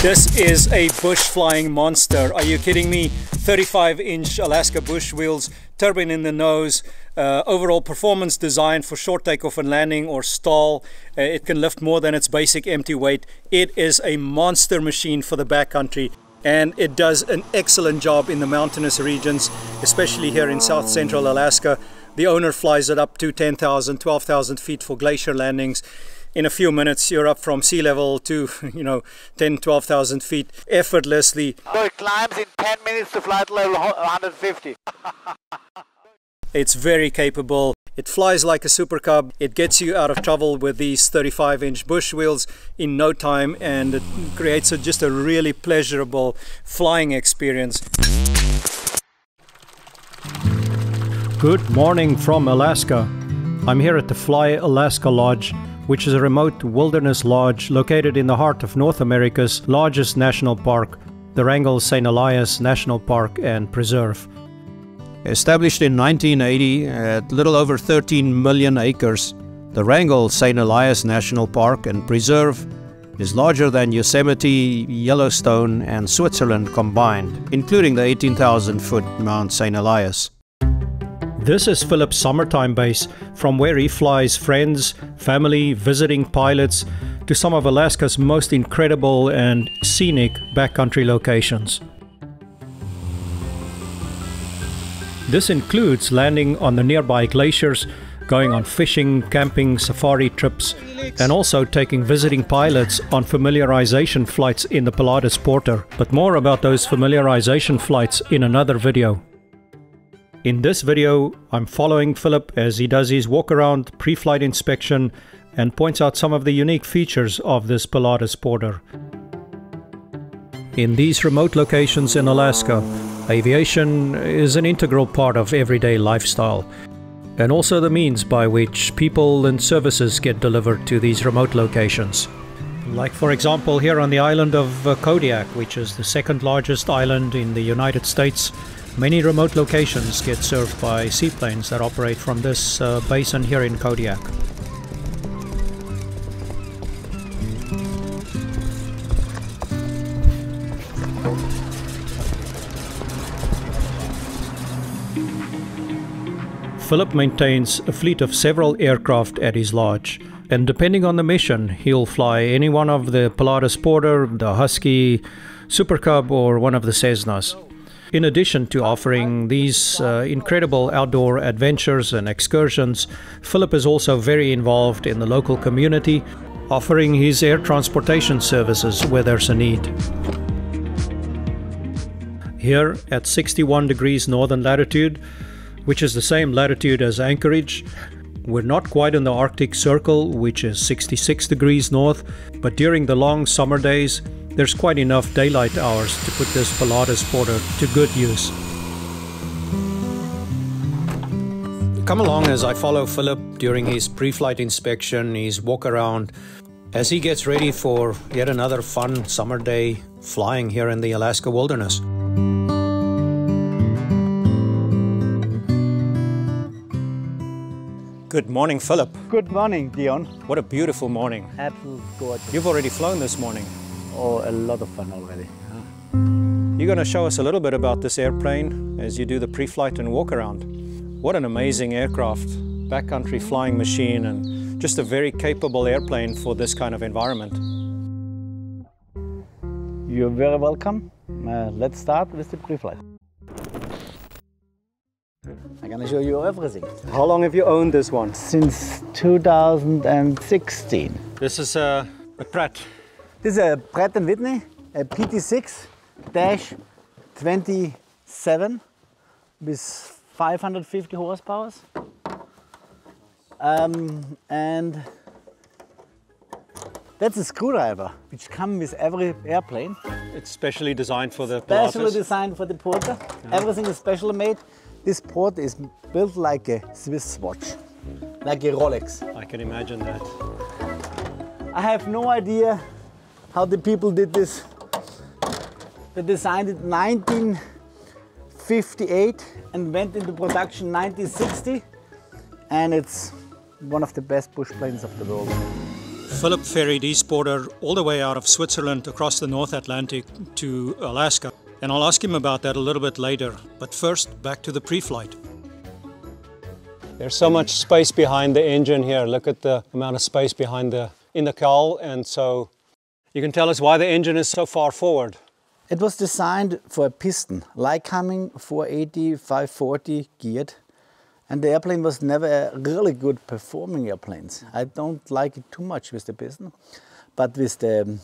This is a bush flying monster. Are you kidding me? 35 inch Alaska bush wheels, turbine in the nose, uh, overall performance designed for short takeoff and landing or STOL. Uh, it can lift more than its basic empty weight. It is a monster machine for the backcountry and it does an excellent job in the mountainous regions, especially here in south central Alaska. The owner flies it up to 10,000, 12,000 feet for glacier landings in a few minutes you're up from sea level to you know 10 12,000 feet effortlessly. So it climbs in 10 minutes to flight level 150 it's very capable. It flies like a super cub. It gets you out of trouble with these 35 inch bush wheels in no time and it creates a, just a really pleasurable flying experience. Good morning from Alaska. I'm here at the Fly Alaska Lodge which is a remote wilderness lodge located in the heart of North America's largest national park, the Wrangell St. Elias National Park and Preserve. Established in 1980 at little over 13 million acres, the Wrangell St. Elias National Park and Preserve is larger than Yosemite, Yellowstone, and Switzerland combined, including the 18,000 foot Mount St. Elias. This is Philip's summertime base, from where he flies friends, family, visiting pilots to some of Alaska's most incredible and scenic backcountry locations. This includes landing on the nearby glaciers, going on fishing, camping, safari trips, and also taking visiting pilots on familiarization flights in the Pilatus Porter. But more about those familiarization flights in another video. In this video, I'm following Philip as he does his walk around pre-flight inspection and points out some of the unique features of this Pilatus Porter. In these remote locations in Alaska, aviation is an integral part of everyday lifestyle and also the means by which people and services get delivered to these remote locations. Like for example here on the island of uh, Kodiak, which is the second largest island in the United States, Many remote locations get served by seaplanes that operate from this uh, basin here in Kodiak. Philip maintains a fleet of several aircraft at his lodge, and depending on the mission, he'll fly any one of the Pilatus Porter, the Husky, Super Cub, or one of the Cessnas. In addition to offering these uh, incredible outdoor adventures and excursions, Philip is also very involved in the local community, offering his air transportation services where there's a need. Here at 61 degrees northern latitude, which is the same latitude as Anchorage, we're not quite in the Arctic Circle, which is 66 degrees north, but during the long summer days, there's quite enough daylight hours to put this Pilatus Porter to good use. Come along as I follow Philip during his pre-flight inspection, his walk around, as he gets ready for yet another fun summer day flying here in the Alaska wilderness. Good morning, Philip. Good morning, Deon. What a beautiful morning. Absolutely gorgeous. You've already flown this morning. Oh, a lot of fun already. You're going to show us a little bit about this airplane as you do the pre-flight and walk around. What an amazing aircraft, backcountry flying machine, and just a very capable airplane for this kind of environment. You're very welcome. Uh, let's start with the pre-flight. I'm gonna show you everything. How long have you owned this one? Since 2016. This is a, a Pratt this is a Pratt & Whitney, a PT6-27 with 550 horsepower. Um, and that's a screwdriver, which comes with every airplane. It's specially designed for the Specially designed for the Porter. Yeah. Everything is specially made. This port is built like a Swiss watch, like a Rolex. I can imagine that. I have no idea how the people did this. They designed it 1958 and went into production 1960 and it's one of the best bush planes of the world. Philip ferried East Porter all the way out of Switzerland across the North Atlantic to Alaska. And I'll ask him about that a little bit later. But first, back to the pre flight. There's so much space behind the engine here. Look at the amount of space behind the in the cowl. And so you can tell us why the engine is so far forward. It was designed for a piston, Lycoming 480, 540 geared. And the airplane was never a really good performing airplanes. I don't like it too much with the piston, but with the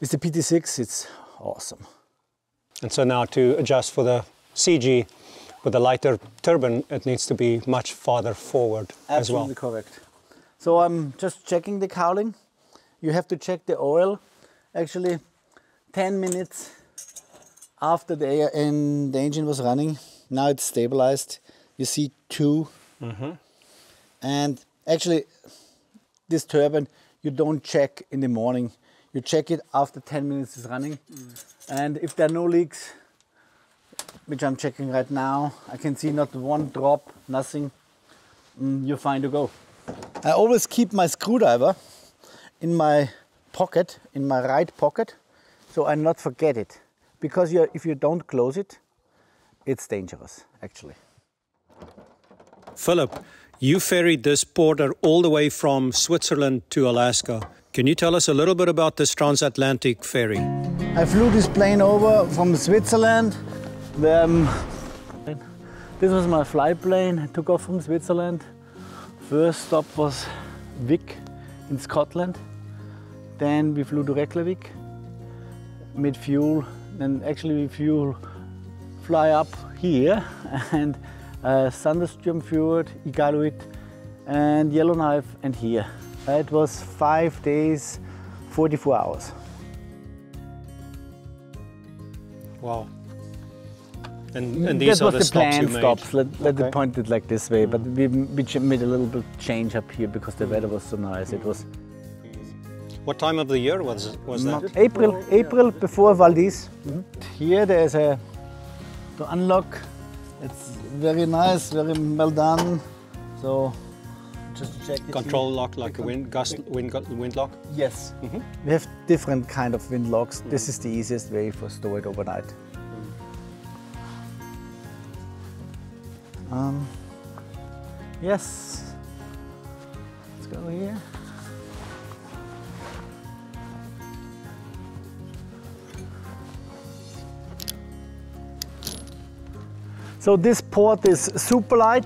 with the PT6, it's awesome. And so now to adjust for the CG with the lighter turbine, it needs to be much farther forward as well. Absolutely correct. So I'm just checking the cowling. You have to check the oil. Actually, 10 minutes after the, air, and the engine was running, now it's stabilized. You see 2 And actually, this turbine you don't check in the morning. You check it after 10 minutes is running. And if there are no leaks, which I'm checking right now, I can see not one drop, nothing. Mm, you're fine to go. I always keep my screwdriver in my pocket, in my right pocket, so I not forget it. Because you if you don't close it, it's dangerous actually. Philip, you ferried this porter all the way from Switzerland to Alaska. Can you tell us a little bit about this transatlantic ferry? I flew this plane over from Switzerland. Um, this was my flight plane. I took off from Switzerland. First stop was Wick in Scotland. Then we flew to Reykjavik, mid fuel. Then actually we fuel fly up here and uh, Fjord, Iqaluit, and Yellowknife, and here. It was five days, 44 hours. Wow. And, mm, and these that are was the, the, stops you stops. Let, let Okay. it point it like this way. But we, we made a little bit change up here because the weather was so nice. It was What time of the year was was that? not April, April before Valdez. Mhm. Here there is a to unlock. It's very nice, very well done. So just to check it Control lock, like a wind gust, wind, wind lock. here. Yes. Mm-hmm. We have different kind of wind locks. This mm-hmm. is the easiest way for store it overnight. Um, yes. Let's go here. So this port is super light.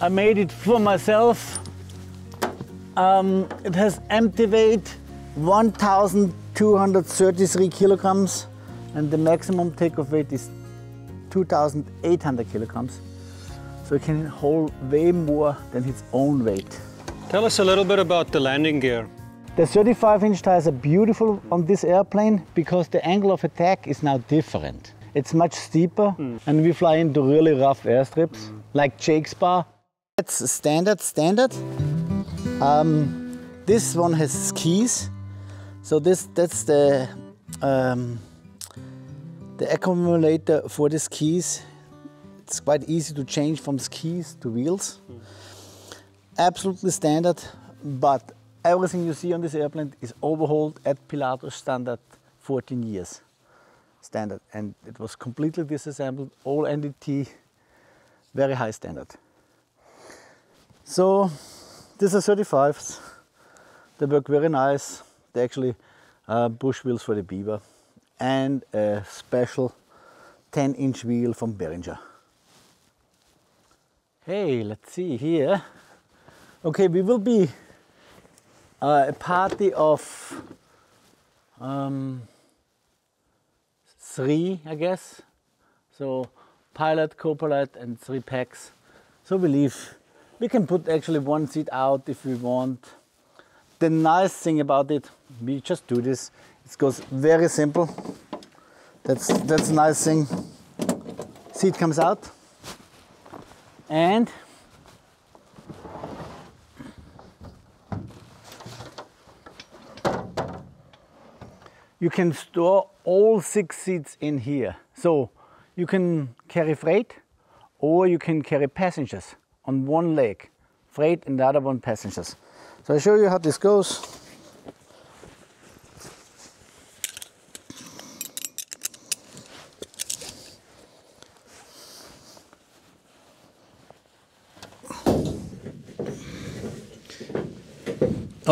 I made it for myself. Um, it has empty weight 1,233 kilograms and the maximum takeoff weight is 2,800 kilograms. So it can hold way more than its own weight. Tell us a little bit about the landing gear. The 35 inch tires are beautiful on this airplane because the angle of attack is now different. It's much steeper and we fly into really rough airstrips like Jake's Bar. It's standard, standard. Um, this one has skis. So this that's the um, the accumulator for the skis. It's quite easy to change from skis to wheels absolutely standard, but everything you see on this airplane is overhauled at Pilatus standard 14 years standard and it was completely disassembled, all NDT, very high standard. So these are 35s, they work very nice, they actually uh, bush wheels for the Beaver and a special 10 inch wheel from Beringer. Hey, let's see here. Okay, we will be uh, a party of um, three, I guess. So pilot, co-pilot, and three packs. So we leave. We can put actually one seat out if we want. The nice thing about it, we just do this. It goes very simple. That's that's a nice thing. Seat comes out, and you can store all six seats in here. So you can carry freight or you can carry passengers on one leg, freight and the other one passengers. So I show you how this goes.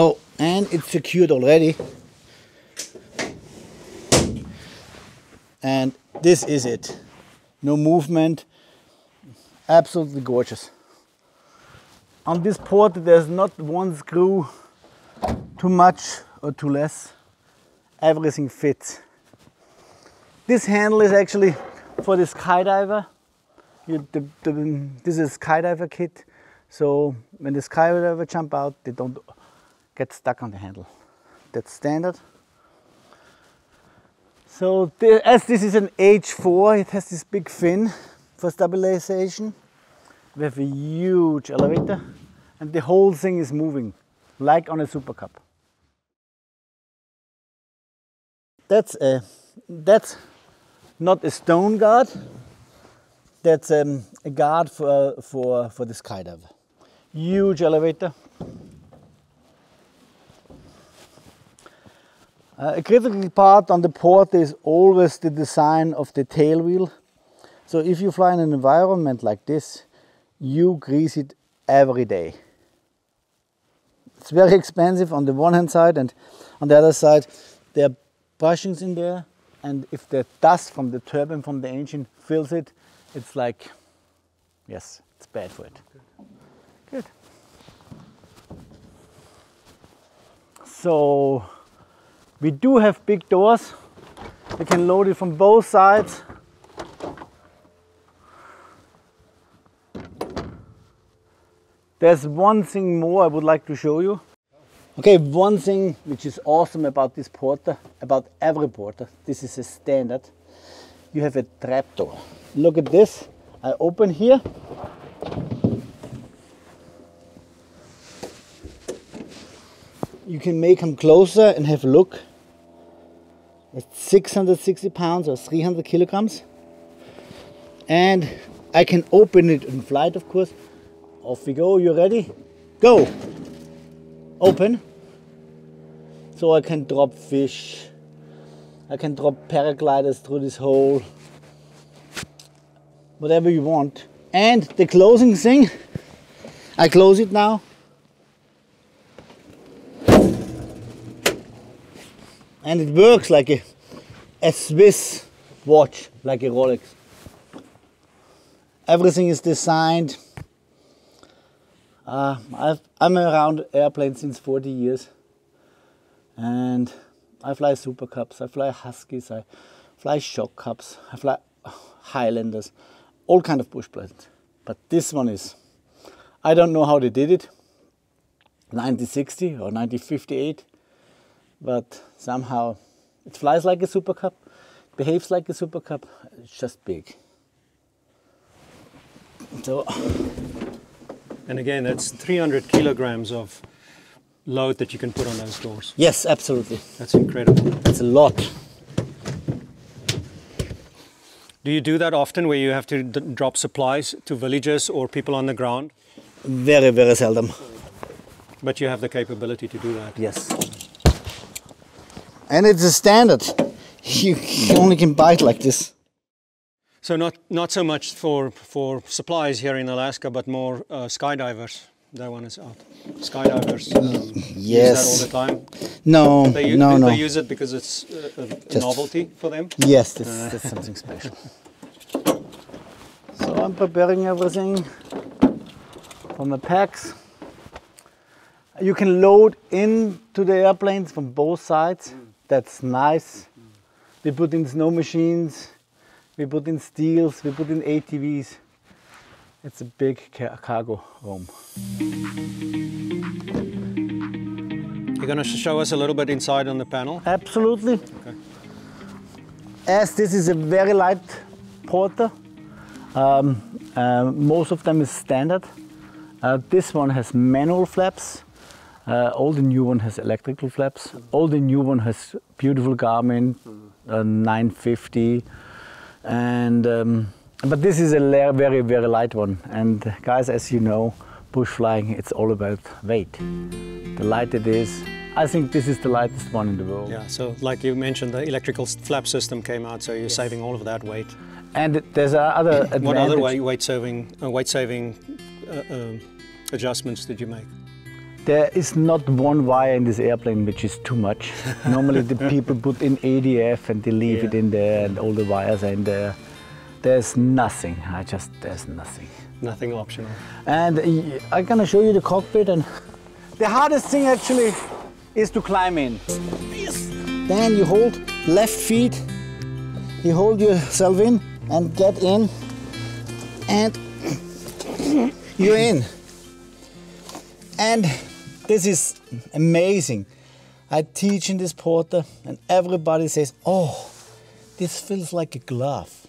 Oh, and it's secured already. And this is it. No movement. Absolutely gorgeous. On this port there's not one screw too much or too less. Everything fits. This handle is actually for the skydiver. You, the, the, this is a skydiver kit. So when the skydiver jump out, they don't get stuck on the handle. That's standard. So the, as this is an H4, it has this big fin for stabilization. We have a huge elevator and the whole thing is moving like on a Super Cub. That's a, that's not a stone guard, that's um, a guard for, for, for the skydiver. Huge elevator, Uh, a critical part on the port is always the design of the tail wheel. So if you fly in an environment like this, you grease it every day. It's very expensive on the one hand side and on the other side there are bushings in there and if the dust from the turbine from the engine fills it, it's like, yes, it's bad for it. Good. So we do have big doors. We can load it from both sides. There's one thing more I would like to show you. Okay, one thing which is awesome about this porter, about every porter, this is a standard. You have a trap door. Look at this. I open here. You can make them closer and have a look. It's 660 pounds or 300 kilograms. And I can open it in flight, of course. Off we go. You ready? Go. Open. So I can drop fish. I can drop paragliders through this hole. Whatever you want. And the closing thing, I close it now. And it works like a, a Swiss watch, like a Rolex. Everything is designed uh, I've, I'm around airplanes since 40 years, and I fly Super Cubs, I fly Huskies, I fly Shock Cups, I fly Highlanders, all kind of bush planes. But this one is, I don't know how they did it, 1960 or 1958, but somehow it flies like a Super Cub, behaves like a Super Cub, it's just big. So And again, that's 300 kilograms of load that you can put on those doors. yes, absolutely, That's incredible. that's a lot. Do you do that often where you have to d- drop supplies to villages or people on the ground? Very, very seldom. But you have the capability to do that. Yes. And it's a standard. You only can buy it like this. So not not so much for for supplies here in Alaska, but more uh, skydivers. That one is out. Skydivers um, use Yes. that all the time. No, They, no, they, no. they use it because it's uh, a, a Just- novelty for them. Yes, this, that's something special. So I'm preparing everything from the packs. You can load into the airplanes from both sides. That's nice. We put in snow machines, we put in steels, we put in ATVs. It's a big ca- cargo room. You're going to show us a little bit inside on the panel. Absolutely. As this is a very light porter, um, uh, most of them is standard. Uh, this one has manual flaps. Uh, all the new one has electrical flaps. All the new one has beautiful Garmin uh, 950, and um, but this is a la- very very light one. And guys, as you know, bush flying, it's all about weight. The light it is, I think this is the lightest one in the world. Yeah, so like you mentioned, the electrical flap system came out, so you're saving all of that weight. And there's other. What other weight saving, uh, weight saving uh, um, adjustments did you make? There is not one wire in this airplane which is too much. Normally the people put in ADF and they leave it in there and all the wires are in there. There's nothing. I just there's nothing. Nothing optional. And I'm gonna show you the cockpit and the hardest thing actually is to climb in. Then you hold left feet, you hold yourself in and get in and you're in. And this is amazing. I teach in this porter and everybody says, oh, this feels like a glove.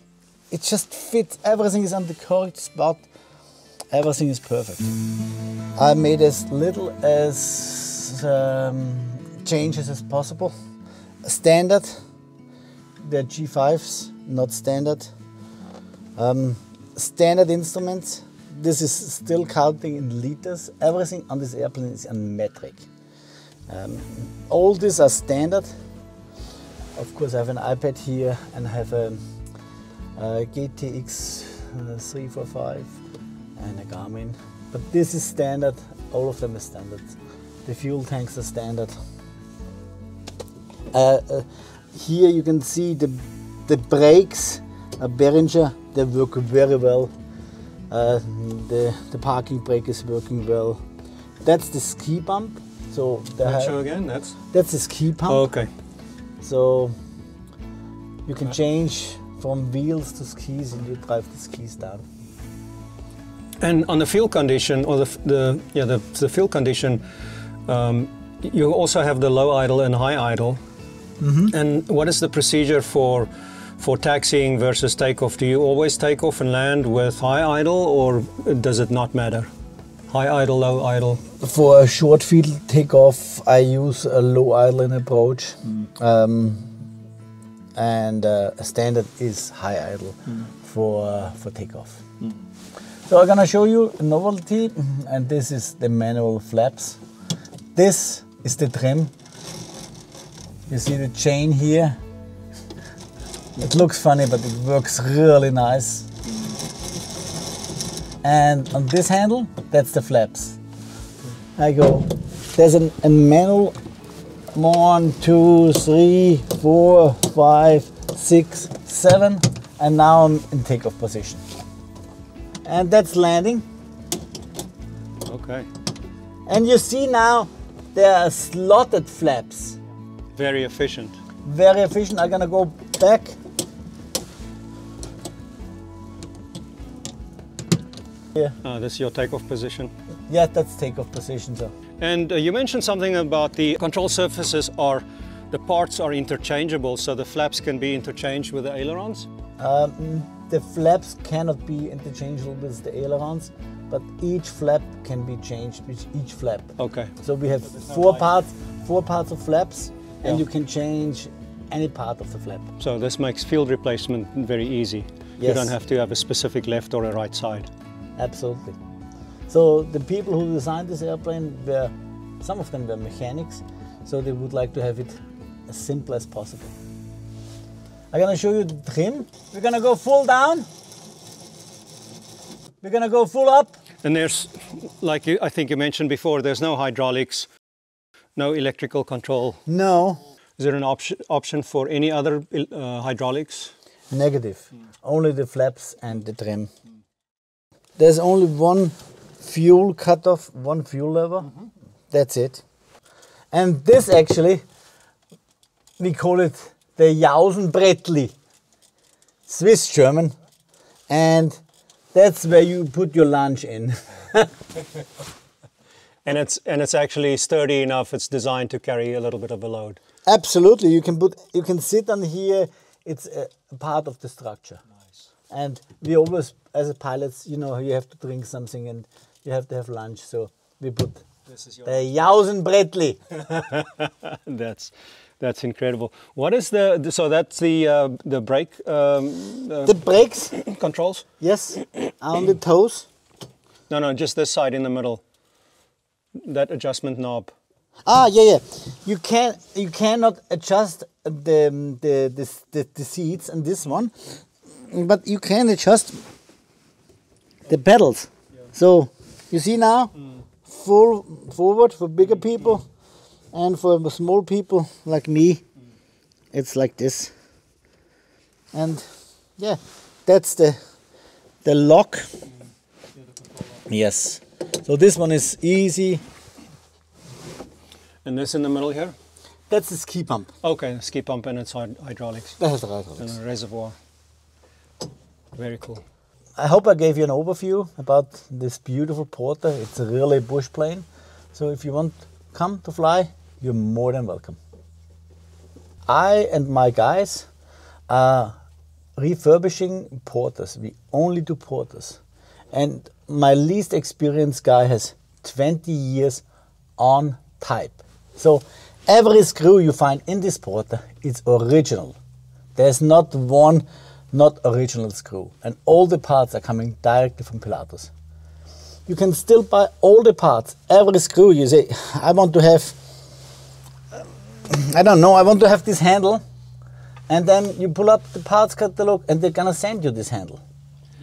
It just fits, everything is on the correct spot everything is perfect. I made as little as um, changes as possible. Standard, they're G5s, not standard. Um, standard instruments, this is still counting in liters. Everything on this airplane is in metric. Um, all these are standard. Of course, I have an iPad here and I have a, a GTX uh, 345 and a Garmin. But this is standard, all of them are standard. The fuel tanks are standard. Uh, uh, here you can see the, the brakes, a Beringer, they work very well. Uh, the, the parking brake is working well. That's the ski pump. So the ha- show again. That's that's the ski pump. okay. So you can change from wheels to skis and you drive the skis down. And on the field condition, or the, the yeah the, the field condition, um, you also have the low idle and high idle. And what is the procedure for for taxiing versus takeoff? Do you always take off and land with high idle, or does it not matter? High idle, low idle. For a short field takeoff, I use a low idling approach, um, and uh, a standard is high idle for uh, for takeoff. So I'm gonna show you a novelty, and this is the manual flaps. This is the trim. You see the chain here. It looks funny, but it works really nice. And on this handle, that's the flaps. I go. There's an, a manual. One, two, three, four, five, six, seven, and now I'm in takeoff position. And that's landing. Okay. And you see now there are slotted flaps. Very efficient. Very efficient. I'm gonna go back. Here. Uh, this is your takeoff position. Yeah, that's takeoff position. So And uh, you mentioned something about the control surfaces are, the parts are interchangeable, so the flaps can be interchanged with the ailerons. um, the flaps cannot be interchangeable with the ailerons, but each flap can be changed with each flap. Okay. So we have four parts, four parts of flaps, and you can change any part of the flap. So this makes field replacement very easy. You don't have to have a specific left or a right side. Absolutely. So the people who designed this airplane were, some of them were mechanics, so they would like to have it as simple as possible. I'm gonna show you the trim. We're gonna go full down. We're gonna go full up. And there's, like you, I think you mentioned before, there's no hydraulics, no electrical control. No. Is there an option option for any other uh, hydraulics? Negative. Only the flaps and the trim. There's only one fuel cutoff, one fuel lever. Mm-hmm. That's it. And this actually, we call it the Jausenbrettli, Swiss German. And that's where you put your lunch in. And it's and it's actually sturdy enough. It's designed to carry a little bit of a load. Absolutely, you can put, you can sit on here. It's a part of the structure. Nice. And we always, as a pilots, you know, you have to drink something and you have to have lunch. So we put This is the Jausenbrettli. That's that's incredible. What is the, the- so that's the uh, the brake um, uh, The brakes, controls? yes, on the toes. No, no, just this side in the middle. That adjustment knob. Ah, yeah, yeah. You can you cannot adjust the the the, the, the seats in this one, but you can adjust the pedals. So you see now, full forward for bigger people, and for small people like me, it's like this. And yeah, that's the the lock. Yes. So this one is easy. And this in the middle here? That's the ski pump. Okay, ski pump and it's hyd- hydraulics That's the and hydraulics. a reservoir. Very cool. I hope I gave you an overview about this beautiful porter. It's a really bush plane. So if you want come to fly, you're more than welcome. I and my guys are refurbishing porters. We only do porters. And my least experienced guy has 20 years on type. So every screw you find in this porter is original. There's not one not original screw. And all the parts are coming directly from Pilatus. You can still buy all the parts, every screw. You say, I want to have, I don't know, I want to have this handle. And then you pull up the parts catalog and they're gonna send you this handle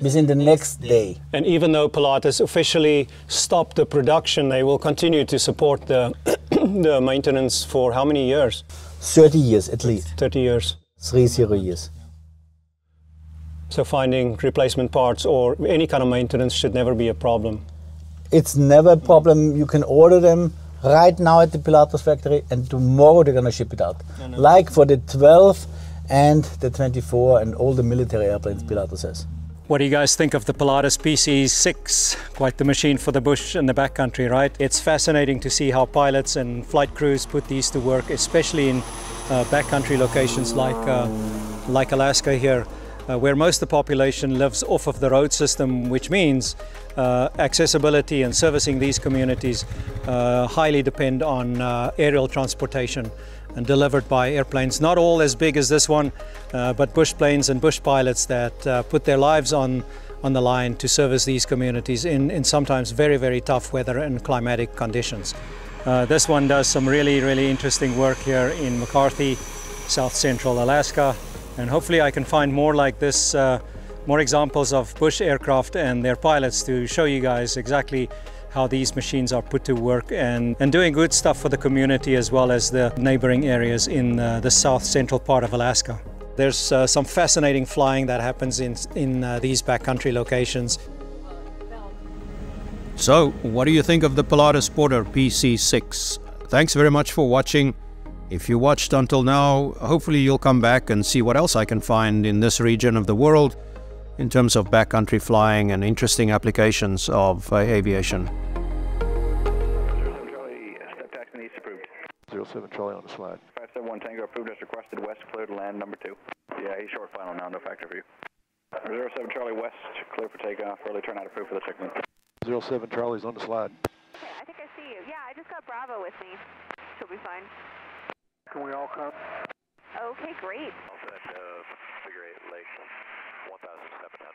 within the next day. And even though Pilatus officially stopped the production, they will continue to support the, the maintenance for how many years? 30 years at least, 30 years. three zero years. So finding replacement parts or any kind of maintenance should never be a problem. It's never a problem. You can order them right now at the Pilatus factory, and tomorrow they're gonna ship it out. Like for the 12 and the 24 and all the military airplanes Pilatus has. What do you guys think of the Pilatus PC6? Quite the machine for the bush and the backcountry, right? It's fascinating to see how pilots and flight crews put these to work, especially in uh, backcountry locations like, uh, like Alaska here, uh, where most of the population lives off of the road system, which means uh, accessibility and servicing these communities uh, highly depend on uh, aerial transportation and delivered by airplanes, not all as big as this one, uh, but bush planes and bush pilots that uh, put their lives on, on the line to service these communities in, in sometimes very, very tough weather and climatic conditions. This one does some really, really interesting work here in McCarthy, South Central Alaska, and hopefully I can find more like this, uh, more examples of bush aircraft and their pilots to show you guys exactly how these machines are put to work and, and doing good stuff for the community as well as the neighboring areas in uh, the south central part of Alaska. There's uh, some fascinating flying that happens in, in uh, these backcountry locations. So, what do you think of the Pilatus Porter PC6? Thanks very much for watching. If you watched until now, hopefully you'll come back and see what else I can find in this region of the world in terms of backcountry flying and interesting applications of uh, aviation. 07 Charlie, step taxi needs approved. 07 Charlie on the slide. 571 Tango approved as requested, west clear to land number two. Yeah, he's short final now, no factor for you. 07 Charlie west, clear for takeoff, early turnout approved for the checkman. 07 Charlie's on the slide. Okay, I think I see you. Yeah, I just got Bravo with me. She'll be fine. Can we all come? Okay, great. All set, uh, figure eight, lake 1,700 northeast